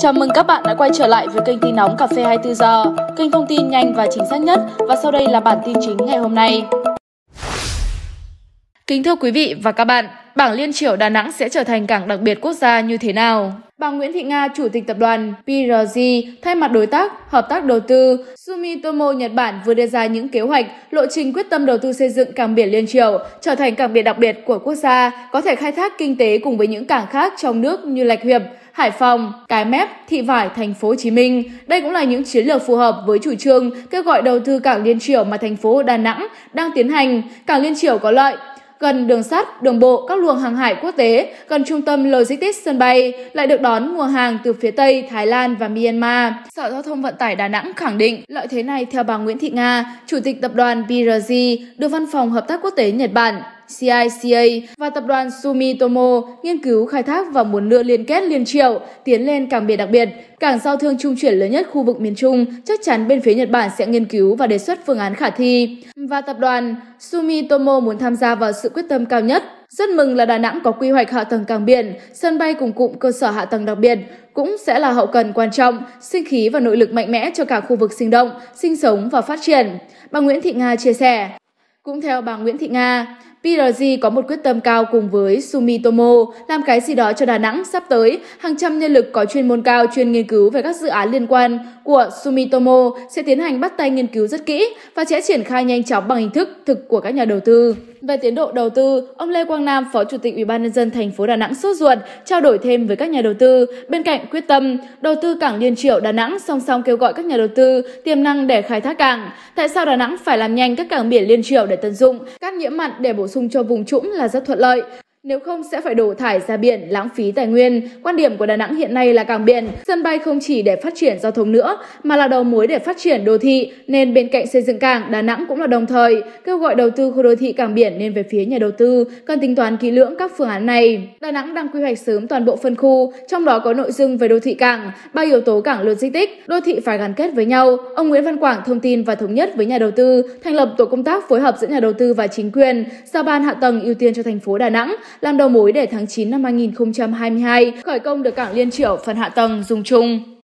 Chào mừng các bạn đã quay trở lại với kênh tin nóng Cà phê 24 giờ, kênh thông tin nhanh và chính xác nhất và sau đây là bản tin chính ngày hôm nay. Kính thưa quý vị và các bạn, bảng liên triều Đà Nẵng sẽ trở thành cảng đặc biệt quốc gia như thế nào? Bà Nguyễn Thị Nga, Chủ tịch tập đoàn PRG, thay mặt đối tác, hợp tác đầu tư Sumitomo Nhật Bản vừa đưa ra những kế hoạch, lộ trình quyết tâm đầu tư xây dựng cảng biển Liên Triều trở thành cảng biển đặc biệt của quốc gia, có thể khai thác kinh tế cùng với những cảng khác trong nước như Lạch Hiệp, Hải Phòng, Cái Mép, Thị Vải, Thành phố Hồ Chí Minh. Đây cũng là những chiến lược phù hợp với chủ trương kêu gọi đầu tư cảng Liên Triều mà thành phố Đà Nẵng đang tiến hành. Cảng Liên Triều có lợi gần đường sắt, đường bộ, các luồng hàng hải quốc tế, gần trung tâm logistics sân bay, lại được đón mua hàng từ phía Tây, Thái Lan và Myanmar. Sở Giao thông Vận tải Đà Nẵng khẳng định lợi thế này theo bà Nguyễn Thị Nga, Chủ tịch tập đoàn BRG, được Văn phòng Hợp tác Quốc tế Nhật Bản CICA và tập đoàn Sumitomo nghiên cứu khai thác và muốn đưa liên kết liên triệu tiến lên cảng biển đặc biệt, cảng giao thương trung chuyển lớn nhất khu vực miền Trung, chắc chắn bên phía Nhật Bản sẽ nghiên cứu và đề xuất phương án khả thi. Và tập đoàn Sumitomo muốn tham gia vào sự quyết tâm cao nhất. Rất mừng là Đà Nẵng có quy hoạch hạ tầng cảng biển, sân bay cùng cụm cơ sở hạ tầng đặc biệt, cũng sẽ là hậu cần quan trọng, sinh khí và nội lực mạnh mẽ cho cả khu vực sinh động, sinh sống và phát triển. Bà Nguyễn Thị Nga chia sẻ. Cũng theo bà Nguyễn Thị Nga, PRG có một quyết tâm cao cùng với Sumitomo, làm cái gì đó cho Đà Nẵng sắp tới. Hàng trăm nhân lực có chuyên môn cao chuyên nghiên cứu về các dự án liên quan của Sumitomo sẽ tiến hành bắt tay nghiên cứu rất kỹ và sẽ triển khai nhanh chóng bằng hình thức thực của các nhà đầu tư. Về tiến độ đầu tư, ông Lê Quang Nam, Phó Chủ tịch Ủy ban nhân dân thành phố Đà Nẵng sốt ruột trao đổi thêm với các nhà đầu tư bên cạnh quyết tâm đầu tư cảng Liên Triệu Đà Nẵng song song kêu gọi các nhà đầu tư tiềm năng để khai thác cảng. Tại sao Đà Nẵng phải làm nhanh các cảng biển Liên Triệu để tận dụng các nhiễm mặn để bổ sung cho vùng trũng là rất thuận lợi. Nếu không sẽ phải đổ thải ra biển, lãng phí tài nguyên. Quan điểm của Đà Nẵng hiện nay là cảng biển, sân bay không chỉ để phát triển giao thông nữa, mà là đầu mối để phát triển đô thị, nên bên cạnh xây dựng cảng, Đà Nẵng cũng là đồng thời kêu gọi đầu tư khu đô thị cảng biển nên về phía nhà đầu tư cần tính toán kỹ lưỡng các phương án này. Đà Nẵng đang quy hoạch sớm toàn bộ phân khu, trong đó có nội dung về đô thị cảng, ba yếu tố cảng logistics, đô thị phải gắn kết với nhau. Ông Nguyễn Văn Quảng thông tin và thống nhất với nhà đầu tư, thành lập tổ công tác phối hợp giữa nhà đầu tư và chính quyền, giao ban hạ tầng ưu tiên cho thành phố Đà Nẵng làm đầu mối để tháng 9 năm 2022 khởi công được cảng Liên Triểu, phần hạ tầng, dùng chung.